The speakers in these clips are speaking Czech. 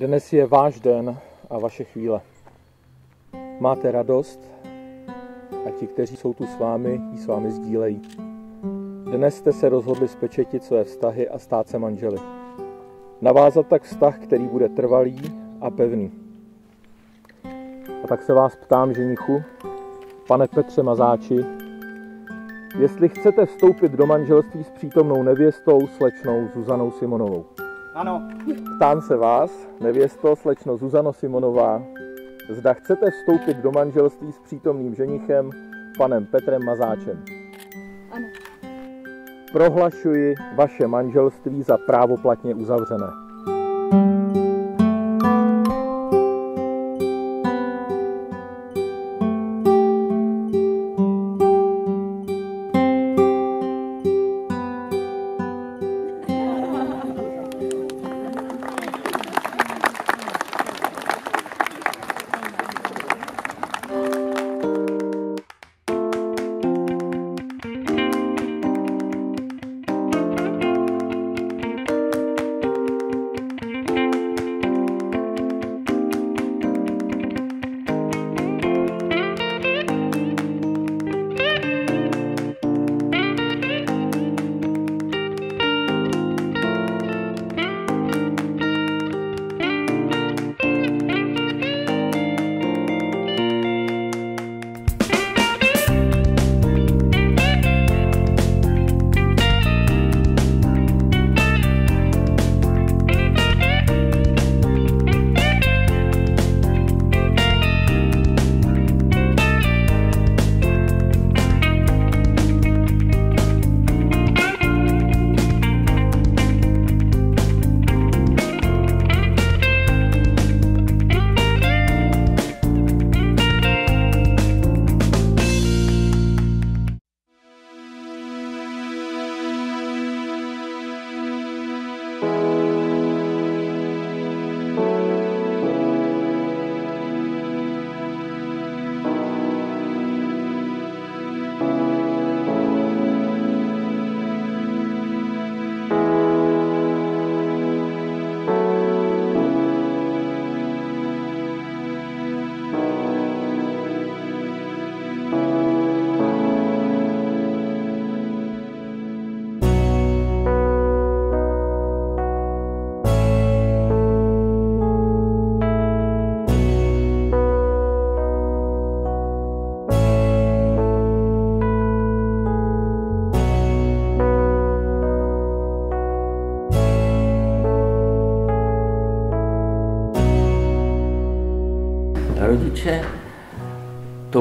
Dnes je váš den a vaše chvíle. Máte radost a ti, kteří jsou tu s vámi, ji s vámi sdílejí. Dnes jste se rozhodli spečetit své vztahy a stát se manželi. Navázat tak vztah, který bude trvalý a pevný. A tak se vás ptám, ženichu, pane Petře Mazáči, jestli chcete vstoupit do manželství s přítomnou nevěstou, slečnou Zuzanou Simonovou. Ano. Ptám se vás, nevěsto, slečno Zuzano Simonová, zda chcete vstoupit do manželství s přítomným ženichem, panem Petrem Mazáčem. Ano. Prohlašuji vaše manželství za právoplatně uzavřené.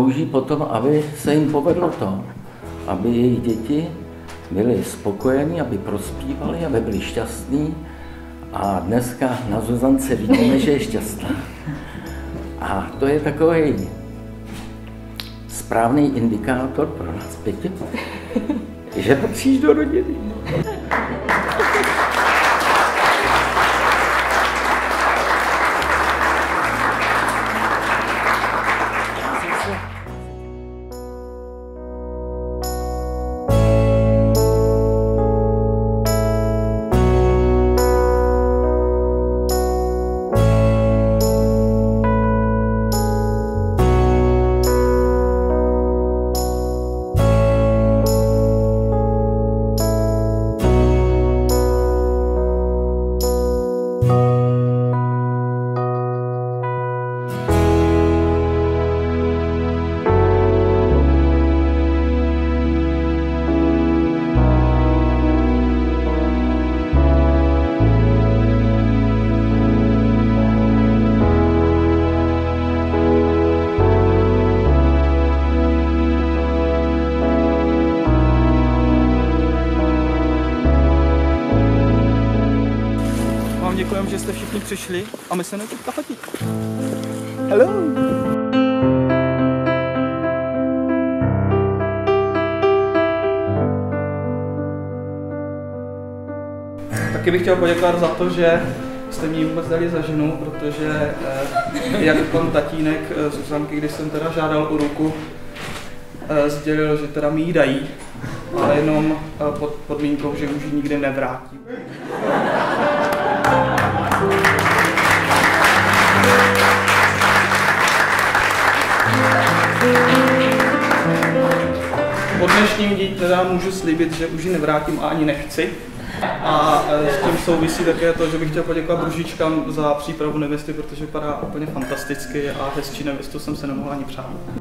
Touží potom, aby se jim povedlo to, aby jejich děti byly spokojení, aby prospívali, aby byli šťastní. A dneska na Zuzance vidíme, že je šťastná. A to je takový správný indikátor pro nás pěti, že patříš do rodiny. Děkujeme, že jste všichni přišli a my se neteďka fotit. Hello! Taky bych chtěl poděkovat za to, že jste mě vůbec dali za ženu, protože eh, jak pan tatínek eh, Zuzanky, když jsem teda žádal o ruku, eh, sdělil, že teda mi ji dají, ale jenom eh, pod podmínkou, že už ji nikdy nevrátí. Po dnešním dní teda můžu slíbit, že už ji nevrátím a ani nechci. A e, s tím souvisí také to, že bych chtěl poděkovat družičkám za přípravu nevěsty, protože vypadá úplně fantasticky a hezčí nevěstu jsem se nemohla ani přát.